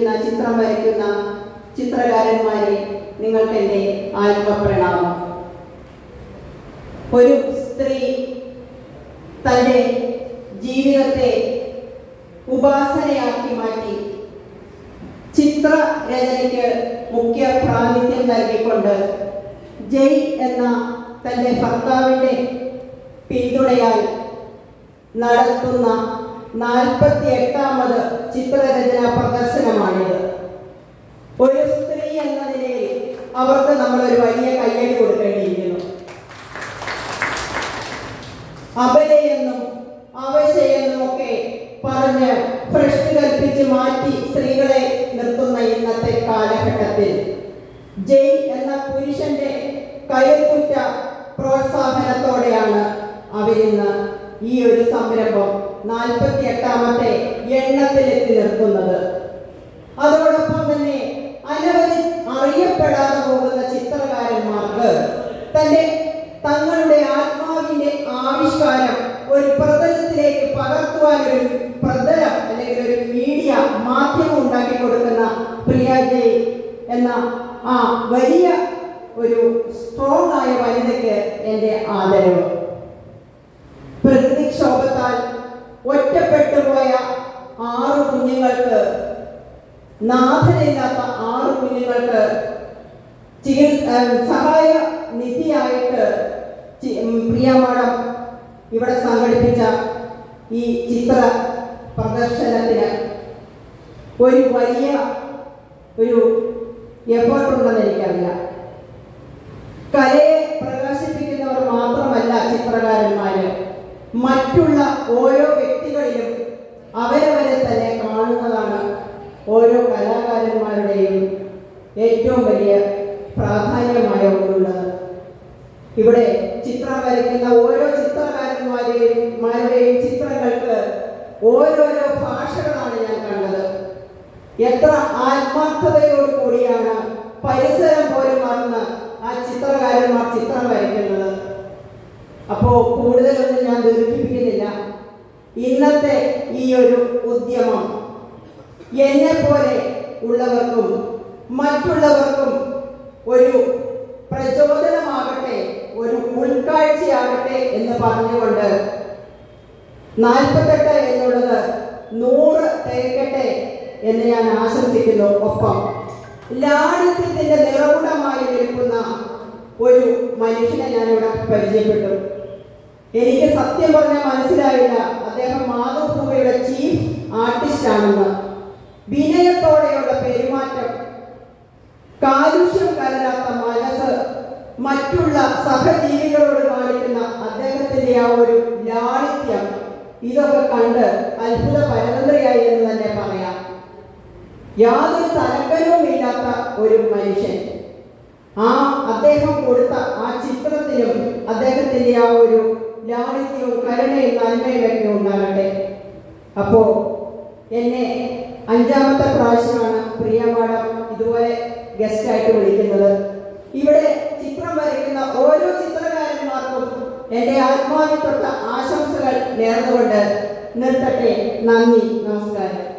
ചിത്രം വരയ്ക്കുന്ന ചിത്രകാരന്മാരെ നിങ്ങൾക്ക് എന്റെ ആത്മപ്രണാമം. ഒരു സ്ത്രീ തന്റെ ജീവിതത്തെ ഉപാസനയാക്കി മാറ്റി ചിത്രരചനയ്ക്ക് മുഖ്യ പ്രാതിനിധ്യം നൽകിക്കൊണ്ട് ജയ് എന്ന തന്റെ ഭർത്താവിന്റെ പിന്തുണയാൽ നടത്തുന്ന നാൽപ്പത്തി എട്ടാമത് ചിത്രരചന പ്രദർശനമാണിത് ഒരു സ്ത്രീ എന്ന നിലയിൽ അവർക്ക് നമ്മൾ ഒരു വലിയ കയ്യടി കൊടുക്കേണ്ടിയിരിക്കുന്നു. അബലയെന്നും അവശയെന്നും ഒക്കെ പറഞ്ഞ് ഭ്രഷ്ട് കൽപ്പിച്ച് മാറ്റി സ്ത്രീകളെ നിർത്തുന്ന ഇന്നത്തെ കാലഘട്ടത്തിൽ. ജയ് എന്ന പുരുഷന്റെ കരുത്തുറ്റ പ്രോത്സാഹനത്തോടെയാണ് അവരിന്ന് ഈ ഒരു സംരംഭം നാൽപ്പത്തി എട്ടാമത്തെ എണ്ണത്തിലെത്തി നിർത്തുന്നത്. അതോടൊപ്പം തന്നെ അനവധി അറിയപ്പെടാതെ പോകുന്ന ചിത്രകാരന്മാർക്ക് തന്റെ തങ്ങളുടെ ആത്മാവിന്റെ ആവിഷ്കാരം ഒരു പ്രതലത്തിലേക്ക് പകർത്തുവാൻ ഒരു പ്രതലം അല്ലെങ്കിൽ ഒരു മീഡിയ മാധ്യമം ഉണ്ടാക്കി കൊടുക്കുന്ന പ്രിയ എന്ന ആ വലിയ ഒരു സ്ട്രോങ് ആയ വനിതയ്ക്ക് എന്റെ ആദരവ്. പ്രകൃതിക്ഷോഭത്താൽ ഒറ്റപ്പെട്ടുപോയ ആറ് നാഥനില്ലാത്ത ആറ് കുഞ്ഞുങ്ങൾക്ക് ചികിത്സ സഹായ നിധിയായിട്ട് പ്രിയ മാഡം ഇവിടെ സംഘടിപ്പിച്ച ഈ ചിത്ര പ്രദർശനത്തിന് ഒരു വലിയ ഒരു എഫേർട്ട് ഉണ്ടെന്ന് എനിക്കറിയാം. കലയെ പ്രകാശിപ്പിക്കുന്നവർ മാത്രമല്ല ചിത്രകാരന്മാര്. മറ്റുള്ള ഓരോ വ്യക്തികളിലും അവരവരെ തന്നെ കാണുന്നതാണ് ഓരോ കലാകാരന്മാരുടെയും ഏറ്റവും വലിയ പ്രാധാന്യമായ ഒന്നുള്ളത്. ഇവിടെ ചിത്രം വരയ്ക്കുന്ന ഓരോ ചിത്രകാരന്മാരെയും മാരുടെയും ചിത്രങ്ങൾക്ക് ഓരോരോ ഭാഷകളാണ് ഞാൻ കണ്ടത്. എത്ര ആത്മാർത്ഥതയോട് കൂടിയാണ് പരിസരം പോലും മറന്ന് ആ ചിത്രകാരന്മാർ ചിത്രം വരയ്ക്കുന്നത്. അപ്പോ കൂടുതലൊന്നും ഞാൻ ദുരിപ്പിക്കുന്നില്ല ഇന്നത്തെ ഈ ഒരു ഉദ്യമം എന്നെ പോലെ ഉള്ളവർക്കും മറ്റുള്ളവർക്കും ഒരു പ്രചോദനമാകട്ടെ ഒരു ഉൾക്കാഴ്ചയാകട്ടെ എന്ന് പറഞ്ഞുകൊണ്ട് നാൽപ്പത്തെട്ട് എന്നുള്ളത് നൂറ് തികക്കട്ടെ എന്ന് ഞാൻ ആശംസിക്കുന്നു. ഒപ്പം ലാളിത്യത്തിന്റെ നിറകുടമായി നിൽക്കുന്ന ഒരു മനുഷ്യനെ ഞാനിവിടെ പരിചയപ്പെട്ടു. എനിക്ക് സത്യം പറഞ്ഞാൽ മനസ്സിലായില്ല. അദ്ദേഹം മാതൃഭൂമിയുടെ മറ്റുള്ള സഹജീവികളോട് കാണിക്കുന്ന അദ്ദേഹത്തിന്റെ ആ ഒരു ലാളിത്യം ഇതൊക്കെ കണ്ട് അത്ഭുത പരതന്ത്രയായി എന്ന് തന്നെ പറയാം. യാതൊരു തലക്കനവും ഇല്ലാത്ത ഒരു മനുഷ്യൻ. ആ അദ്ദേഹം കൊടുത്ത ആ ചിത്രത്തിലും അദ്ദേഹത്തിന്റെ ആ ഒരു ലാളിത്യവും കരുണയും നന്മയും ഒക്കെ ഉണ്ടാകട്ടെ. അപ്പോ എന്നെ അഞ്ചാമത്തെ പ്രാവശ്യമാണ് പ്രിയ മാഡം ഇതുപോലെ ഗസ്റ്റായിട്ട് വിളിക്കുന്നത്. ഇവിടെ ചിത്രം വരയ്ക്കുന്ന ഓരോ ചിത്രകാരന്മാർക്കും എന്റെ ആത്മാവിൽ തൊട്ട ആശംസകൾ നേർന്നുകൊണ്ട് നിർത്തട്ടെ. നന്ദി നമസ്കാരം.